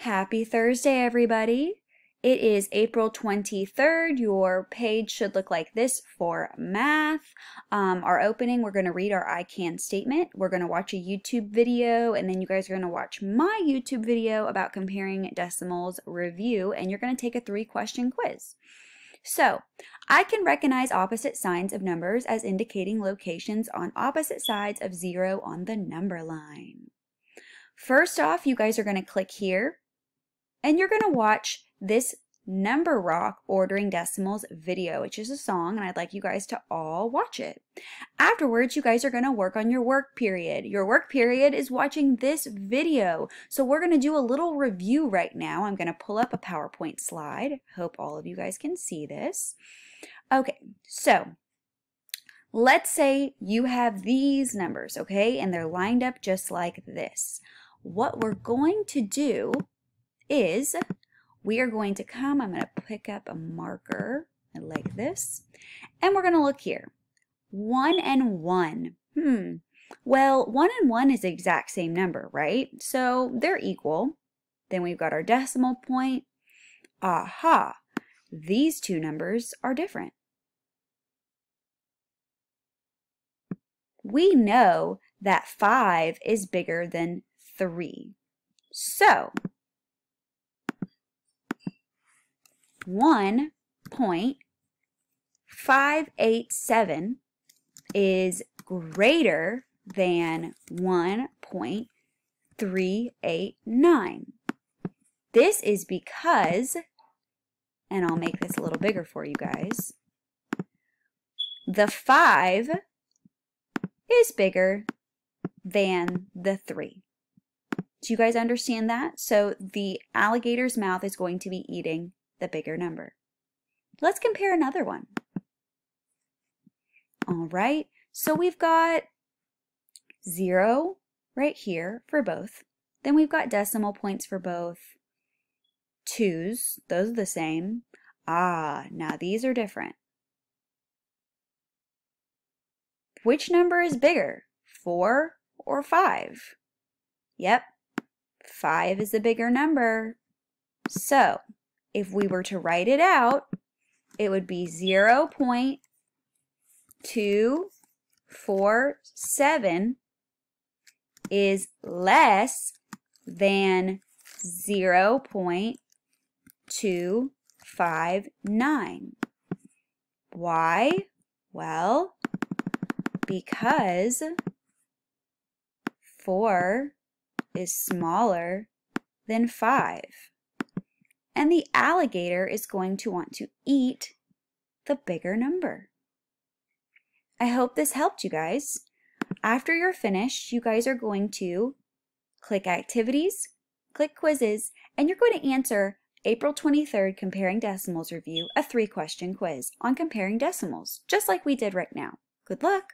Happy Thursday, everybody. It is April 23rd. Your page should look like this for math. Um, our opening, we're going to read our I can statement. We're going to watch a YouTube video, and then you guys are going to watch my YouTube video about comparing decimals review, and you're going to take a three question quiz. So, I can recognize opposite signs of numbers as indicating locations on opposite sides of zero on the number line. First off, you guys are going to click here, and you're going to watch this Number Rock Ordering Decimals video, which is a song, and I'd like you guys to all watch it. Afterwards, you guys are going to work on your work period. Your work period is watching this video. So we're going to do a little review right now. I'm going to pull up a PowerPoint slide. Hope all of you guys can see this. Okay, so let's say you have these numbers, okay, and they're lined up just like this. What we're going to do is we are going to come, I'm going to pick up a marker like this, and we're going to look here. 1 and 1. Hmm. Well, 1 and 1 is the exact same number, right? So they're equal. Then we've got our decimal point. Aha! These two numbers are different. We know that 5 is bigger than 3. So, 1.587 is greater than 1.389. This is because, and I'll make this a little bigger for you guys, the 5 is bigger than the 3. Do you guys understand that? So the alligator's mouth is going to be eating the bigger number. Let's compare another one. All right, so we've got 0 right here for both. Then we've got decimal points for both. Twos, those are the same. Ah, now these are different. Which number is bigger, 4 or 5? Yep, 5 is the bigger number. So, if we were to write it out, it would be 0 0.247 is less than 0 0.259. Why? Well, because 4 is smaller than 5 and the alligator is going to want to eat the bigger number. I hope this helped you guys. After you're finished, you guys are going to click Activities, click Quizzes, and you're going to answer April 23rd Comparing Decimals Review, a three-question quiz on comparing decimals, just like we did right now. Good luck!